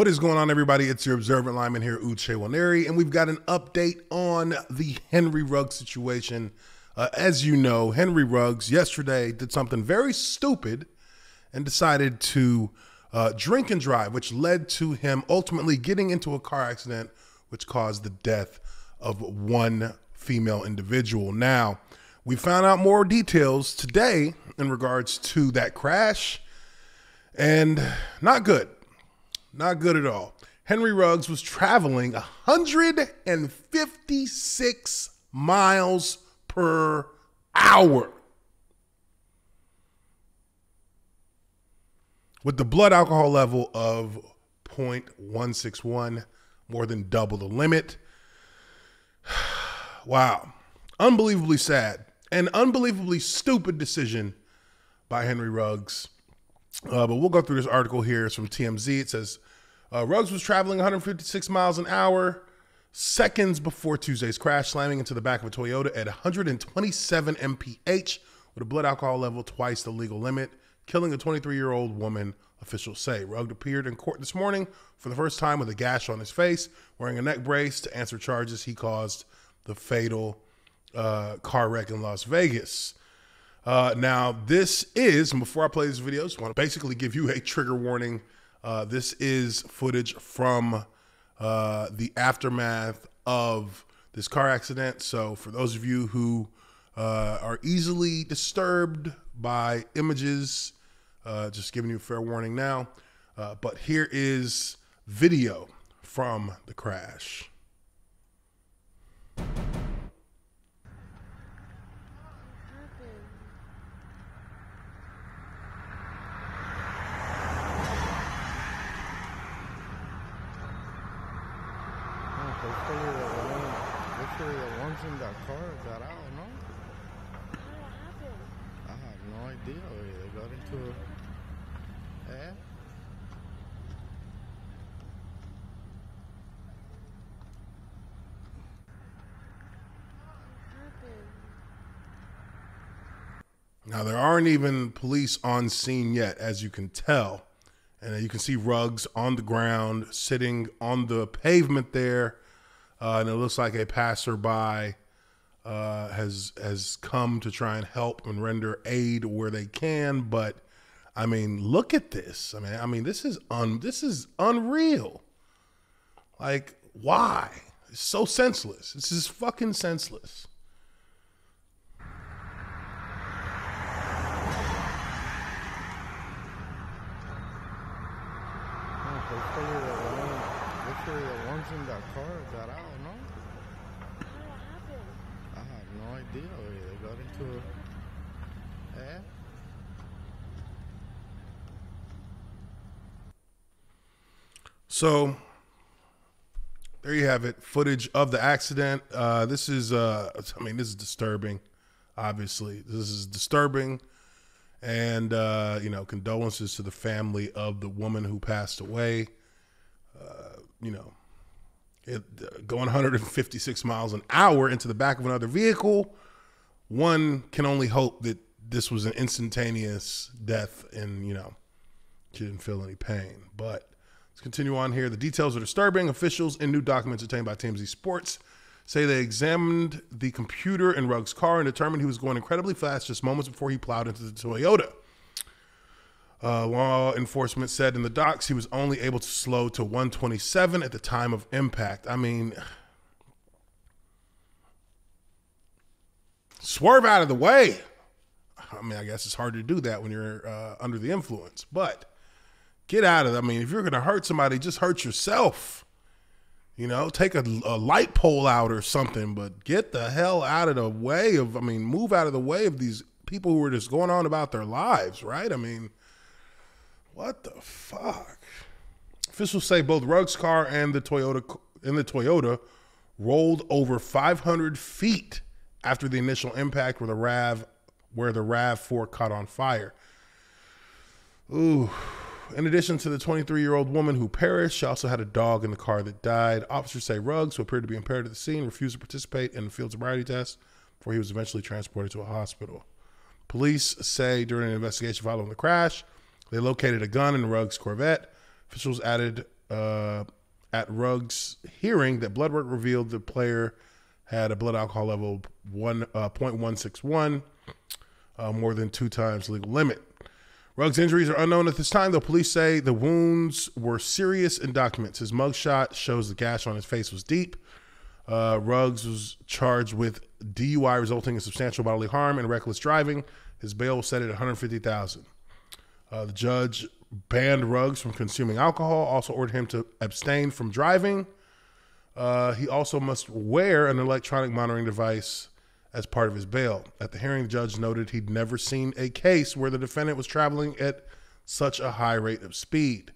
What is going on, everybody? It's your observant lineman here, Uche Nwaneri, and we've got an update on the Henry Ruggs situation. Uh, as you know, Henry Ruggs yesterday did something very stupid and decided to uh, drink and drive, which led to him ultimately getting into a car accident, which caused the death of one female individual. Now, we found out more details today in regards to that crash, and not good. Not good at all. Henry Ruggs was traveling 156 miles per hour. With the blood alcohol level of 0.161, more than double the limit. wow. Unbelievably sad and unbelievably stupid decision by Henry Ruggs. Uh, but we'll go through this article here. It's from TMZ. It says uh, Ruggs was traveling 156 miles an hour seconds before Tuesday's crash, slamming into the back of a Toyota at 127 mph with a blood alcohol level twice the legal limit, killing a 23 year old woman, officials say. Ruggs appeared in court this morning for the first time with a gash on his face, wearing a neck brace to answer charges he caused the fatal uh, car wreck in Las Vegas. Uh, now, this is, before I play this video, I want to basically give you a trigger warning. Uh, this is footage from uh, the aftermath of this car accident. So, for those of you who uh, are easily disturbed by images, uh, just giving you a fair warning now. Uh, but here is video from the crash. Hopefully the one, hopefully the ones in that car got out, no? What happened? I have no idea. They got into Eh? Now, there aren't even police on scene yet, as you can tell. And you can see Ruggs on the ground, sitting on the pavement there. Uh, and it looks like a passerby uh, has has come to try and help and render aid where they can. But I mean, look at this. I mean, I mean, this is un this is unreal. Like, why? It's so senseless. This is fucking senseless. No, hopefully the one, hopefully the ones in that car got out, no? What happened? I have no idea. They got into Eh? So there you have it. Footage of the accident. Uh, this is, uh, I mean, this is disturbing. Obviously, this is disturbing, and uh, you know, condolences to the family of the woman who passed away. Uh, you know, it, going 156 miles an hour into the back of another vehicle. One can only hope that this was an instantaneous death, and you know, she didn't feel any pain. But let's continue on here. The details are disturbing. Officials in new documents obtained by TMZ Sports say they examined the computer in Ruggs' car and determined he was going incredibly fast just moments before he plowed into the Toyota. Uh, law enforcement said in the docs he was only able to slow to 127 at the time of impact. I mean, swerve out of the way. I mean, I guess it's hard to do that when you're uh, under the influence, but get out of it. I mean, if you're going to hurt somebody, just hurt yourself. You know, take a, a light pole out or something, but get the hell out of the way of, I mean, move out of the way of these people who are just going on about their lives, right? I mean, what the fuck? Officials say both Ruggs' car and the Toyota and the Toyota rolled over 500 feet after the initial impact where the Rav where the Rav4 caught on fire. Ooh. In addition to the 23 year old woman who perished, she also had a dog in the car that died. Officers say Ruggs, who appeared to be impaired at the scene, refused to participate in the field sobriety test before he was eventually transported to a hospital. Police say during an investigation following the crash, they located a gun in Ruggs' Corvette. Officials added uh, at Ruggs' hearing that blood work revealed the player had a blood alcohol level one uh, 0.161, uh, more than two times legal limit. Ruggs' injuries are unknown at this time, though police say the wounds were serious in documents. His mugshot shows the gash on his face was deep. Uh, Ruggs was charged with DUI resulting in substantial bodily harm and reckless driving. His bail was set at 150,000. Uh, the judge banned Ruggs from consuming alcohol, also ordered him to abstain from driving. Uh, he also must wear an electronic monitoring device as part of his bail. At the hearing, the judge noted he'd never seen a case where the defendant was traveling at such a high rate of speed.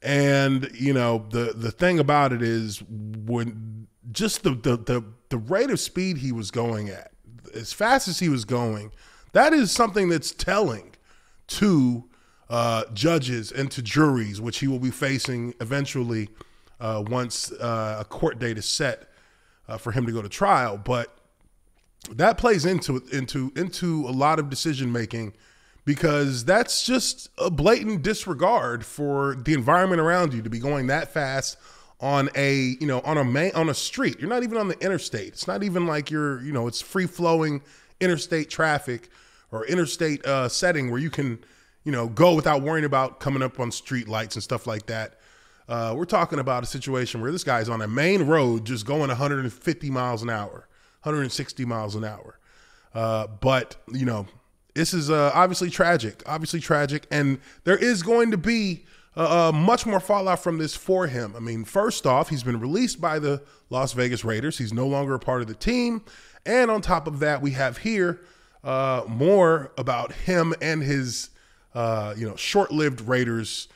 And you know the the thing about it is when just the the the, the rate of speed he was going at, as fast as he was going, that is something that's telling to uh, judges and to juries, which he will be facing eventually uh, once uh, a court date is set uh, for him to go to trial. But that plays into into into a lot of decision making because that's just a blatant disregard for the environment around you to be going that fast on a you know on a main on a street. You're not even on the interstate. It's not even like you're you know it's free flowing interstate traffic or interstate uh, setting where you can you know go without worrying about coming up on street lights and stuff like that uh, we're talking about a situation where this guy's on a main road just going 150 miles an hour 160 miles an hour. Uh, but you know, this is uh, obviously tragic, obviously tragic, and there is going to be uh, uh, much more fallout from this for him. I mean, first off, he's been released by the Las Vegas Raiders. He's no longer a part of the team, and on top of that, we have here uh, more about him and his uh, you know short-lived Raiders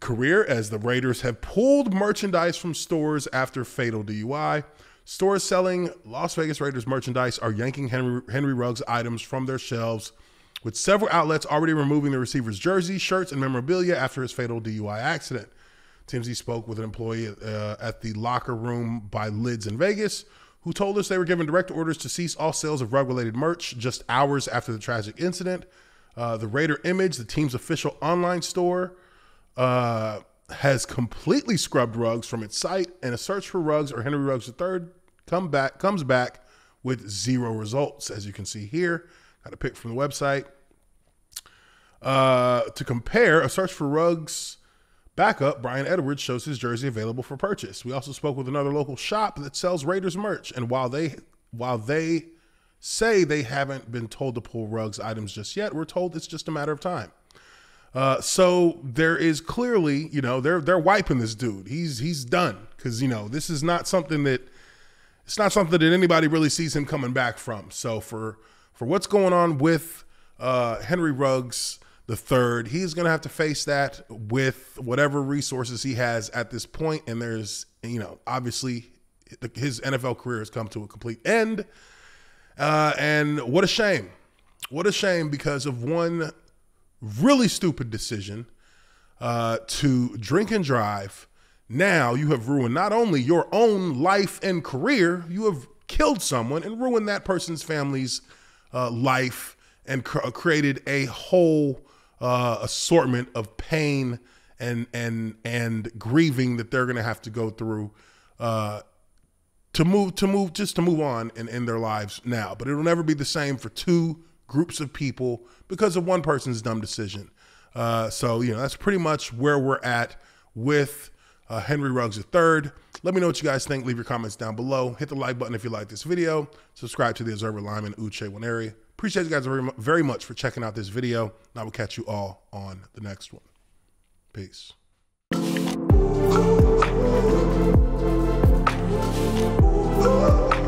career as the Raiders have pulled merchandise from stores after fatal DUI. Stores selling Las Vegas Raiders merchandise are yanking Henry, Henry Ruggs items from their shelves, with several outlets already removing the receiver's jersey, shirts, and memorabilia after his fatal DUI accident. TMZ spoke with an employee uh, at the locker room by Lids in Vegas, who told us they were given direct orders to cease all sales of Ruggs related merch just hours after the tragic incident. Uh, the Raider Image, the team's official online store, uh, has completely scrubbed Ruggs from its site, and a search for Ruggs or Henry Ruggs III come back comes back with zero results, as you can see here. Got a pic from the website. Uh, to compare, a search for Ruggs backup, Bryan Edwards shows his jersey available for purchase. We also spoke with another local shop that sells Raiders merch, and while they while they say they haven't been told to pull Ruggs items just yet, we're told it's just a matter of time. Uh, so there is clearly, you know, they're they're wiping this dude. He's he's done because you know this is not something that it's not something that anybody really sees him coming back from. So for for what's going on with uh, Henry Ruggs the third, he's going to have to face that with whatever resources he has at this point. And there's, you know, obviously his NFL career has come to a complete end. Uh, and what a shame. What a shame because of one really stupid decision uh, to drink and drive. Now you have ruined not only your own life and career, you have killed someone and ruined that person's family's uh, life and cr- created a whole uh, assortment of pain and and and grieving that they're going to have to go through uh, to move to move just to move on and end their lives now. But it'll never be the same for two groups of people because of one person's dumb decision. Uh, so, you know, that's pretty much where we're at with uh, Henry Ruggs III. Let me know what you guys think. Leave your comments down below. Hit the like button if you like this video. Subscribe to the Observant Lineman Uche Nwaneri. Appreciate you guys very, very much for checking out this video. And I will catch you all on the next one. Peace. Oh